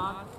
아.